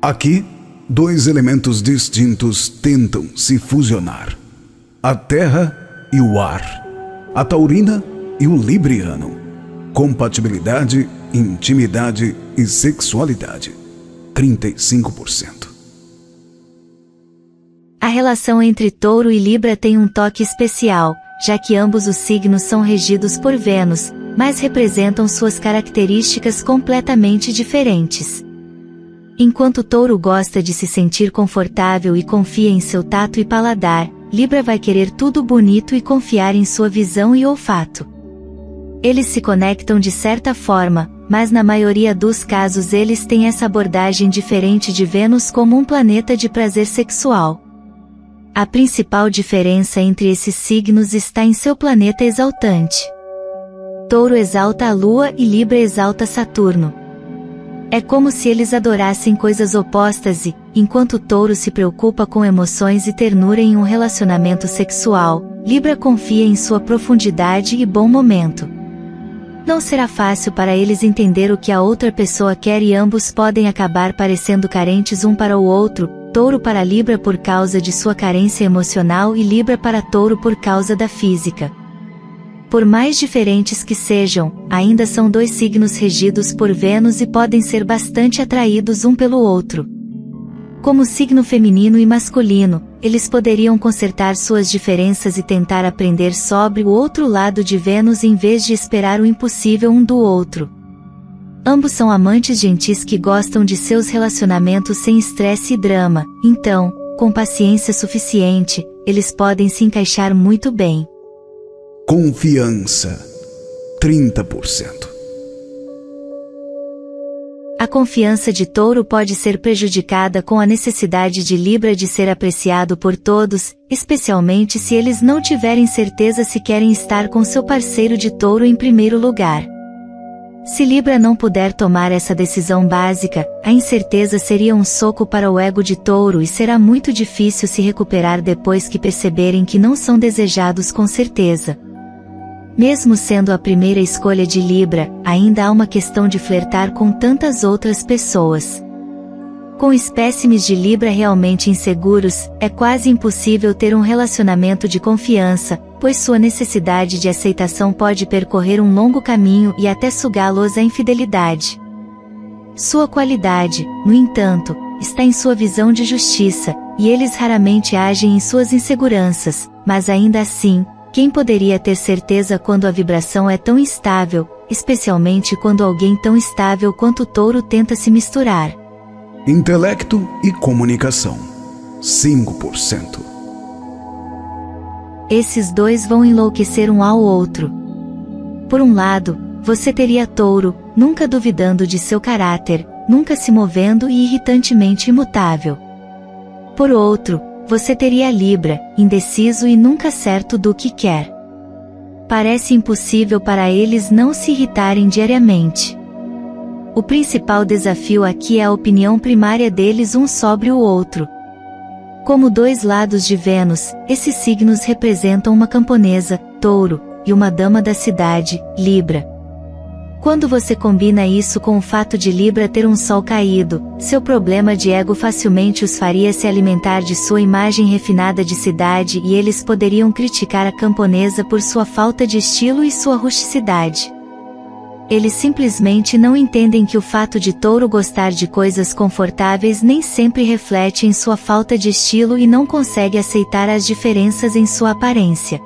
Aqui, dois elementos distintos tentam se fusionar: a terra e o ar, a taurina e o libriano. Compatibilidade, intimidade e sexualidade. 35%. A relação entre Touro e Libra tem um toque especial, já que ambos os signos são regidos por Vênus, mas representam suas características completamente diferentes. Enquanto Touro gosta de se sentir confortável e confia em seu tato e paladar, Libra vai querer tudo bonito e confiar em sua visão e olfato. Eles se conectam de certa forma, mas na maioria dos casos eles têm essa abordagem diferente de Vênus como um planeta de prazer sexual. A principal diferença entre esses signos está em seu planeta exaltante. Touro exalta a Lua e Libra exalta Saturno. É como se eles adorassem coisas opostas e, enquanto Touro se preocupa com emoções e ternura em um relacionamento sexual, Libra confia em sua profundidade e bom momento. Não será fácil para eles entender o que a outra pessoa quer e ambos podem acabar parecendo carentes um para o outro, Touro para Libra por causa de sua carência emocional e Libra para Touro por causa da física. Por mais diferentes que sejam, ainda são dois signos regidos por Vênus e podem ser bastante atraídos um pelo outro. Como signo feminino e masculino, eles poderiam consertar suas diferenças e tentar aprender sobre o outro lado de Vênus em vez de esperar o impossível um do outro. Ambos são amantes gentis que gostam de seus relacionamentos sem estresse e drama, então, com paciência suficiente, eles podem se encaixar muito bem. Confiança 30%. A confiança de touro pode ser prejudicada com a necessidade de Libra de ser apreciado por todos, especialmente se eles não tiverem certeza se querem estar com seu parceiro de touro em primeiro lugar. Se Libra não puder tomar essa decisão básica, a incerteza seria um soco para o ego de touro e será muito difícil se recuperar depois que perceberem que não são desejados com certeza. Mesmo sendo a primeira escolha de Libra, ainda há uma questão de flertar com tantas outras pessoas. Com espécimes de Libra realmente inseguros, é quase impossível ter um relacionamento de confiança, pois sua necessidade de aceitação pode percorrer um longo caminho e até sugá-los à infidelidade. Sua qualidade, no entanto, está em sua visão de justiça, e eles raramente agem em suas inseguranças, mas ainda assim, quem poderia ter certeza quando a vibração é tão instável, especialmente quando alguém tão estável quanto o touro tenta se misturar? Intelecto e comunicação 5%. Esses dois vão enlouquecer um ao outro. Por um lado, você teria touro, nunca duvidando de seu caráter, nunca se movendo e irritantemente imutável. Por outro, você teria Libra, indeciso e nunca certo do que quer. Parece impossível para eles não se irritarem diariamente. O principal desafio aqui é a opinião primária deles um sobre o outro. Como dois lados de Vênus, esses signos representam uma camponesa, touro, e uma dama da cidade, Libra. Quando você combina isso com o fato de Libra ter um sol caído, seu problema de ego facilmente os faria se alimentar de sua imagem refinada de cidade e eles poderiam criticar a camponesa por sua falta de estilo e sua rusticidade. Eles simplesmente não entendem que o fato de touro gostar de coisas confortáveis nem sempre reflete em sua falta de estilo e não consegue aceitar as diferenças em sua aparência.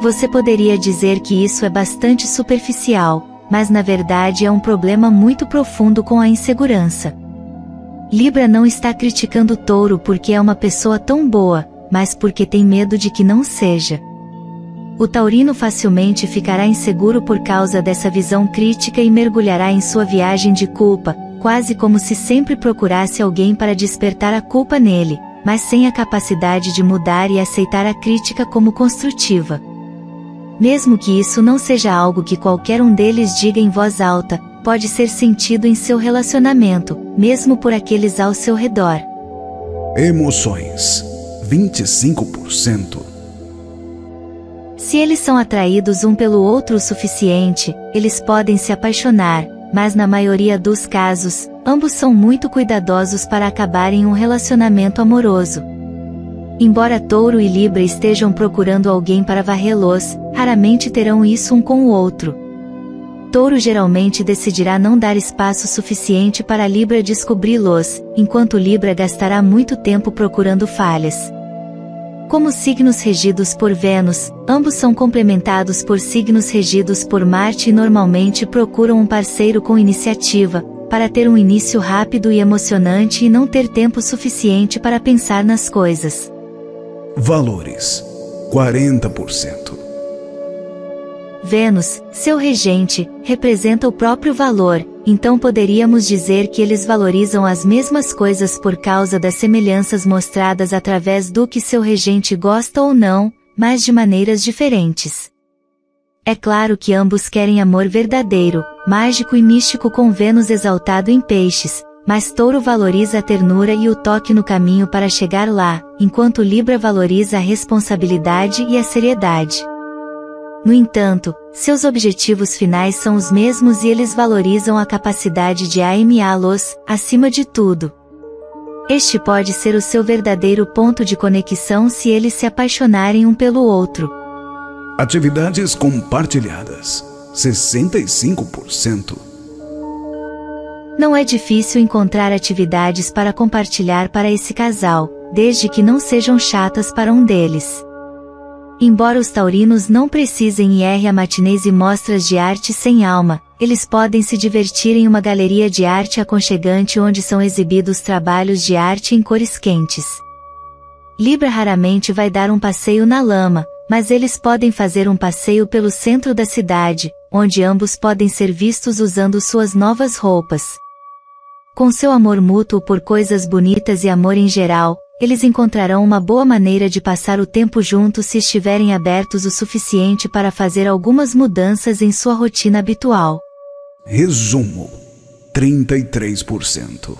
Você poderia dizer que isso é bastante superficial, mas na verdade é um problema muito profundo com a insegurança. Libra não está criticando Touro porque é uma pessoa tão boa, mas porque tem medo de que não seja. O taurino facilmente ficará inseguro por causa dessa visão crítica e mergulhará em sua viagem de culpa, quase como se sempre procurasse alguém para despertar a culpa nele, mas sem a capacidade de mudar e aceitar a crítica como construtiva. Mesmo que isso não seja algo que qualquer um deles diga em voz alta, pode ser sentido em seu relacionamento, mesmo por aqueles ao seu redor. Emoções 25%. Se eles são atraídos um pelo outro o suficiente, eles podem se apaixonar, mas na maioria dos casos, ambos são muito cuidadosos para acabar em um relacionamento amoroso. Embora Touro e Libra estejam procurando alguém para varrê-los, raramente terão isso um com o outro. Touro geralmente decidirá não dar espaço suficiente para Libra descobri-los, enquanto Libra gastará muito tempo procurando falhas. Como signos regidos por Vênus, ambos são complementados por signos regidos por Marte e normalmente procuram um parceiro com iniciativa, para ter um início rápido e emocionante e não ter tempo suficiente para pensar nas coisas. Valores: 40%. Vênus, seu regente, representa o próprio valor, então poderíamos dizer que eles valorizam as mesmas coisas por causa das semelhanças mostradas através do que seu regente gosta ou não, mas de maneiras diferentes. É claro que ambos querem amor verdadeiro, mágico e místico com Vênus exaltado em peixes, mas Touro valoriza a ternura e o toque no caminho para chegar lá, enquanto Libra valoriza a responsabilidade e a seriedade. No entanto, seus objetivos finais são os mesmos e eles valorizam a capacidade de amá-los, acima de tudo. Este pode ser o seu verdadeiro ponto de conexão se eles se apaixonarem um pelo outro. Atividades compartilhadas: 65%. Não é difícil encontrar atividades para compartilhar para esse casal, desde que não sejam chatas para um deles. Embora os taurinos não precisem ir a matinês e mostras de arte sem alma, eles podem se divertir em uma galeria de arte aconchegante onde são exibidos trabalhos de arte em cores quentes. Libra raramente vai dar um passeio na lama, mas eles podem fazer um passeio pelo centro da cidade, onde ambos podem ser vistos usando suas novas roupas. Com seu amor mútuo por coisas bonitas e amor em geral, eles encontrarão uma boa maneira de passar o tempo juntos se estiverem abertos o suficiente para fazer algumas mudanças em sua rotina habitual. Resumo: 33%.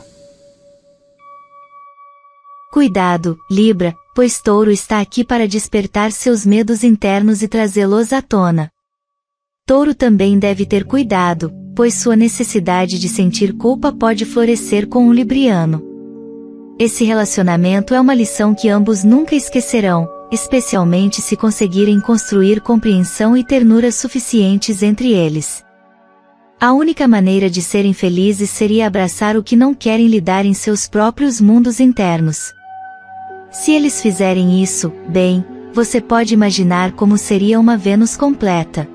Cuidado, Libra, pois Touro está aqui para despertar seus medos internos e trazê-los à tona. Touro também deve ter cuidado, pois sua necessidade de sentir culpa pode florescer com um Libriano. Esse relacionamento é uma lição que ambos nunca esquecerão, especialmente se conseguirem construir compreensão e ternura suficientes entre eles. A única maneira de serem felizes seria abraçar o que não querem lidar em seus próprios mundos internos. Se eles fizerem isso, bem, você pode imaginar como seria uma Vênus completa.